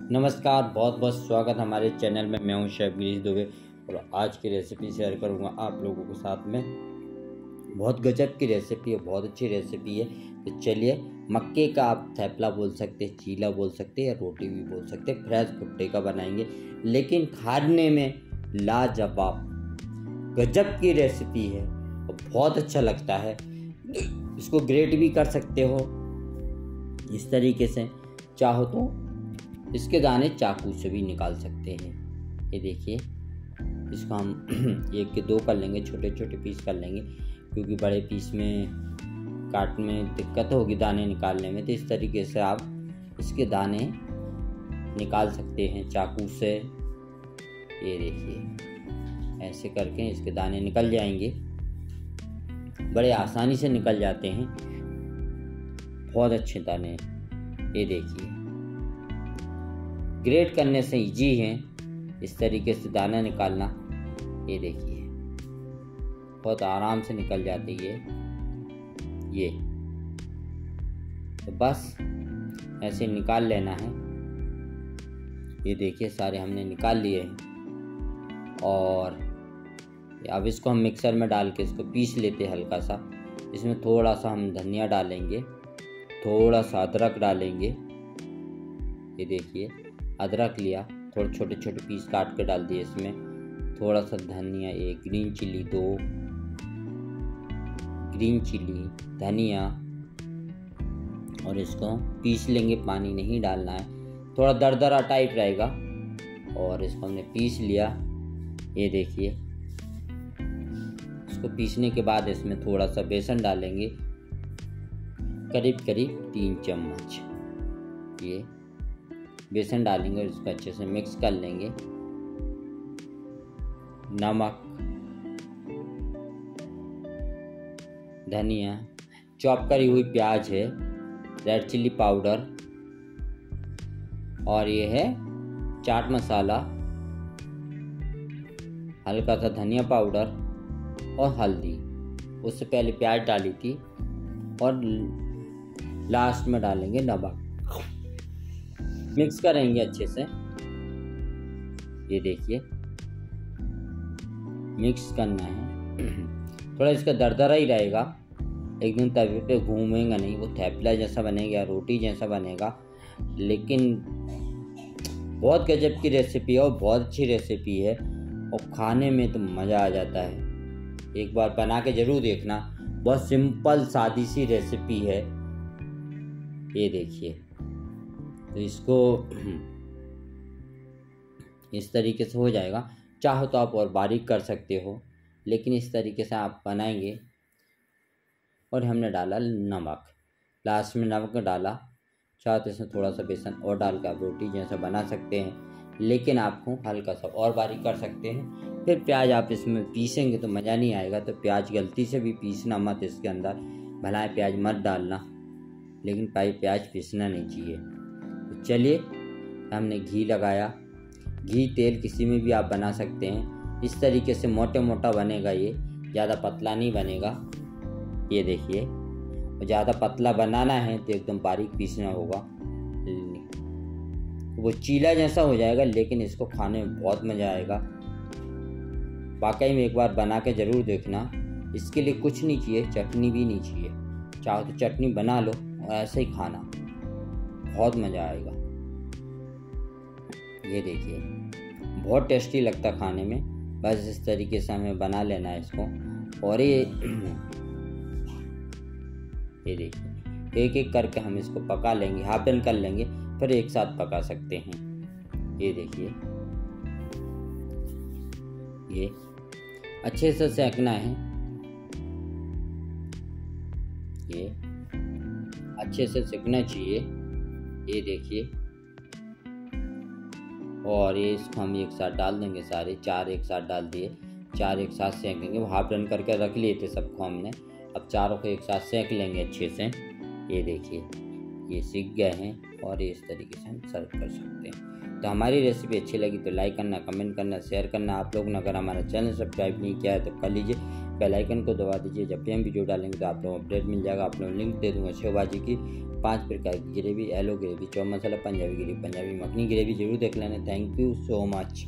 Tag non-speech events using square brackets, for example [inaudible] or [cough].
नमस्कार बहुत बहुत स्वागत हमारे चैनल में। मैं हूँ शेफ गिरीश दुबे और आज की रेसिपी शेयर करूँगा आप लोगों के साथ में। बहुत गजब की रेसिपी है, बहुत अच्छी रेसिपी है। तो चलिए, मक्के का आप थैपला बोल सकते हैं, चीला बोल सकते हैं या रोटी भी बोल सकते हैं फ्रेश भुट्टे का बनाएँगे। लेकिन खाने में लाजवाब, गजब की रेसिपी है और बहुत अच्छा लगता है। इसको ग्रेट भी कर सकते हो। इस तरीके से चाहो तो इसके दाने चाकू से भी निकाल सकते हैं। ये देखिए, इसको हम [clears throat] एक के दो कर लेंगे छोटे छोटे पीस कर लेंगे, क्योंकि बड़े पीस में काट में दिक्कत होगी दाने निकालने में। तो इस तरीके से आप इसके दाने निकाल सकते हैं चाकू से। ये देखिए, ऐसे करके इसके दाने निकल जाएँगे। बड़े आसानी से निकल जाते हैं। बहुत अच्छे दाने ये देखिए। ग्रेट करने से इजी है। इस तरीके से दाना निकालना, ये देखिए। बहुत आराम से निकल जाती है ये। तो बस ऐसे निकाल लेना है। ये देखिए, सारे हमने निकाल लिए हैं। और अब इसको हम मिक्सर में डाल के इसको पीस लेते हैं हल्का सा इसमें थोड़ा सा हम धनिया डालेंगे, थोड़ा सा अदरक डालेंगे। ये देखिए। अदरक लिया, थोड़े छोटे छोटे पीस काट के डाल दिए इसमें। थोड़ा सा धनिया, एक ग्रीन चिली दो ग्रीन चिली धनिया। और इसको पीस लेंगे, पानी नहीं डालना है। थोड़ा दरदरा टाइप रहेगा। और इसको हमने पीस लिया। ये देखिए। इसको पीसने के बाद इसमें थोड़ा सा बेसन डालेंगे। करीब करीब तीन चम्मच। ये बेसन डालेंगे और इसको अच्छे से मिक्स कर लेंगे। नमक, धनिया, चॉप करी हुई प्याज है, रेड चिल्ली पाउडर और ये है चाट मसाला, हल्का सा धनिया पाउडर और हल्दी। उससे पहले प्याज डाली थी और लास्ट में डालेंगे नमक। मिक्स करेंगे अच्छे से। ये देखिए। मिक्स करना है। [clears throat] थोड़ा इसका दरदरा ही रहेगा। एकदम तवे पे घूमेगा नहीं, वो थैपला जैसा बनेगा, रोटी जैसा बनेगा। लेकिन बहुत गजब की रेसिपी है और बहुत अच्छी रेसिपी है। और खाने में तो मज़ा आ जाता है। एक बार बना के ज़रूर देखना। बहुत सिंपल सादी सी रेसिपी है। ये देखिए। तो इसको [clears throat] इस तरीके से हो जाएगा। चाहो तो आप और बारीक कर सकते हो, लेकिन इस तरीके से आप बनाएँगे। और हमने डाला नमक। लास्ट में नमक डाला। चाहो तो इसमें थोड़ा सा बेसन और डाल कर आप रोटी जैसा बना सकते हैं, लेकिन आपको हल्का सा और बारीक कर सकते हैं। फिर प्याज आप इसमें पीसेंगे तो मज़ा नहीं आएगा तो प्याज गलती से भी पीसना मत इसके अंदर। भला प्याज मत डालना, लेकिन पाई प्याज पीसना नहीं चाहिए। चलिए, हमने घी लगाया। घी, तेल किसी में भी आप बना सकते हैं। इस तरीके से मोटे मोटा बनेगा ये, ज़्यादा पतला नहीं बनेगा। ये देखिए, ज़्यादा पतला बनाना है तो एकदम बारीक पीसना होगा। वो चीला जैसा हो जाएगा, लेकिन इसको खाने में बहुत मज़ा आएगा। वाकई में एक बार बना के ज़रूर देखना। इसके लिए कुछ नहीं चाहिए, चटनी भी नहीं चाहिए। चाहो तो चटनी बना लो, ऐसे ही खाना। बहुत मज़ा आएगा। ये देखिए, बहुत टेस्टी लगता खाने में। बस इस तरीके से हमें बना लेना है इसको। और ये ये देखिए एक एक करके हम इसको पका लेंगे, हाफ़ डन कर लेंगे, फिर एक साथ पका सकते हैं। ये देखिए, ये अच्छे से सेकना है। ये अच्छे से सेकना चाहिए। ये देखिए। और ये इसको हम एक साथ डाल देंगे सारे, चार एक साथ डाल दिए। चार एक साथ सेकेंगे वो हाफ़ डन करके रख लिए थे सबको हमने। अब चारों को एक साथ सेक लेंगे अच्छे से। ये देखिए, ये सीख गए हैं और ये इस तरीके से हम सर्व कर सकते हैं। तो हमारी रेसिपी अच्छी लगी तो लाइक करना, कमेंट करना, शेयर करना। आप लोगों ने अगर हमारा चैनल सब्सक्राइब नहीं किया है तो कर लीजिए। बेल आइकन को दबा दीजिए। जब भी हम वीडियो डालेंगे तो आप लोगों को अपडेट मिल जाएगा। आप लोगों लिंक दे दूँगा। शेव भाजी की पाँच प्रकार की ग्रेवी, एलो ग्रेवी चौ मसाला पंजाबी ग्रेवी, पंजाबी मखनी ग्रेवी ज़रूर देख लेना। Thank you so much